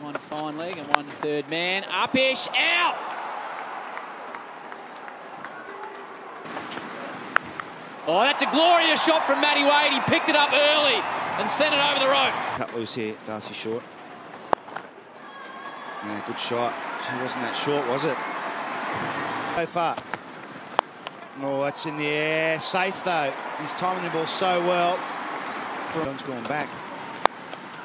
One fine leg and one third man. Upish, out! Oh, that's a glorious shot from Matty Wade. He picked it up early and sent it over the rope. Cut loose here, D'Arcy Short. Yeah, good shot. She wasn't that short, was it? So far. Oh, that's in the air. Safe, though. He's timing the ball so well. John's gone back.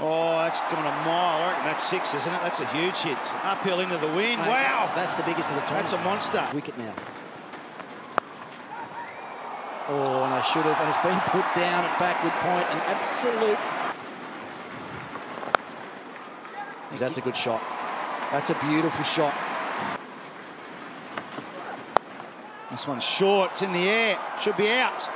Oh, that's gone a mile. I reckon that's six, isn't it? That's a huge hit. Uphill into the wind. Mate, wow. That's the biggest of the tournament. That's a monster. Wicket now. Oh, and I should have. And it's been put down at backward point. An absolute. That's a good shot. That's a beautiful shot. This one's short. It's in the air. Should be out.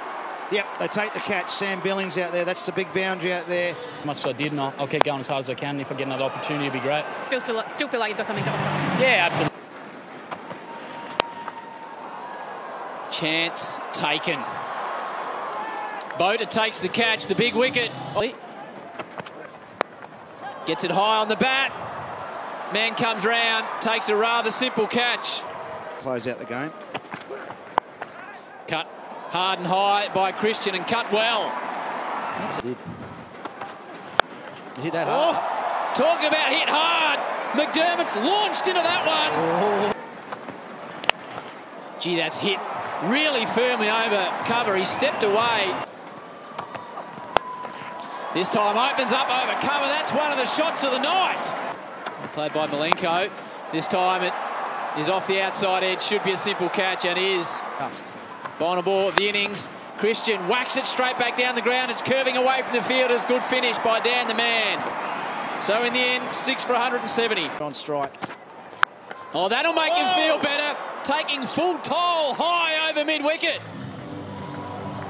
Yep, they take the catch. Sam Billings out there. That's the big boundary out there. As much as I did, and I'll, I'll keep going as hard as I can. If I get another opportunity, it'll be great. Feel still, still feel like you've got something to offer. Yeah, absolutely. Chance taken. Boda takes the catch, the big wicket. Gets it high on the bat. Man comes round, takes a rather simple catch. Close out the game. Cut hard and high by Christian and cut well. Did. Is it that oh, hard? Oh, talk about hit hard. McDermott's launched into that one. Oh. Gee, that's hit really firmly over cover. He stepped away. This time opens up over cover. That's one of the shots of the night. Played by Milenko. This time it is off the outside edge. Should be a simple catch and is. Final ball of the innings. Christian whacks it straight back down the ground. It's curving away from the field. fielders. Good finish by Dan the man. So in the end, six for 170. On strike. Oh, that'll make Oh. him feel better. Taking full toll high over mid wicket.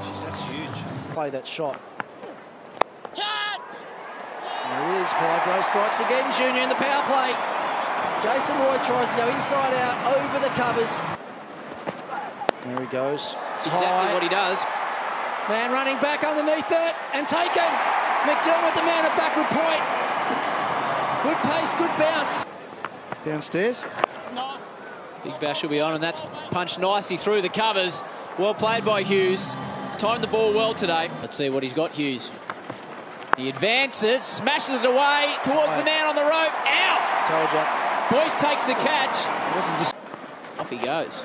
Jeez, that's huge. Play that shot. There he is. Clive Rose strikes again. Junior in the power play. Jason Roy tries to go inside out over the covers. There he goes. It's Exactly high. what he does. Man running back underneath it and taken. McDermott, the man at backward point. Good pace, good bounce. Downstairs. Nice. Big bash will be on, and that's punched nicely through the covers. Well played by Hughes. He's timed the ball well today. Let's see what he's got, Hughes. He advances, smashes it away towards the man on the rope. Out! Told you. Boyce takes the catch. It wasn't just Off he goes.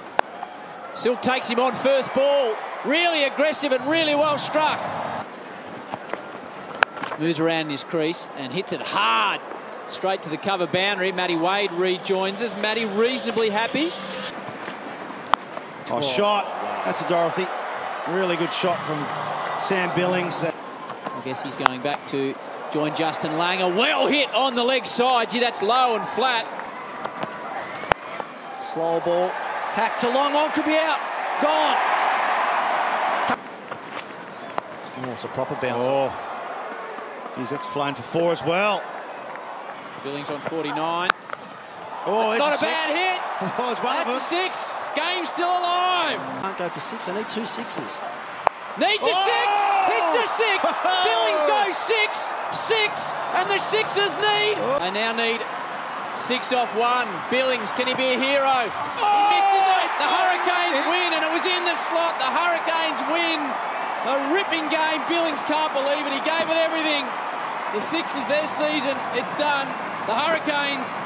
Silk takes him on first ball. Really aggressive and really well struck. Moves around in his crease and hits it hard. Straight to the cover boundary. Matty Wade rejoins us. Matty reasonably happy. Oh, shot. That's a Dorothy. Really good shot from Sam Billings. I guess he's going back to join Justin Langer. Well hit on the leg side. Gee, that's low and flat. Slow ball. Hack to long on. Could be out. Gone. Oh, it's a proper bounce. Oh. Jeez, that's flown for four as well. Billings on 49. Oh, It's not a six. bad hit. Oh, it's one That's of a six. Game still alive. Can't go for six. I need two sixes. Needs a Oh! six. Hits a six. Billings goes six. Six. And the Sixers need. Oh. They now need six off one. Billings, can he be a hero? He oh! misses it. The Hurricanes win, and it was in the slot. The Hurricanes win. A ripping game. Billings can't believe it. He gave it everything. The Sixers, their season, it's done. The Hurricanes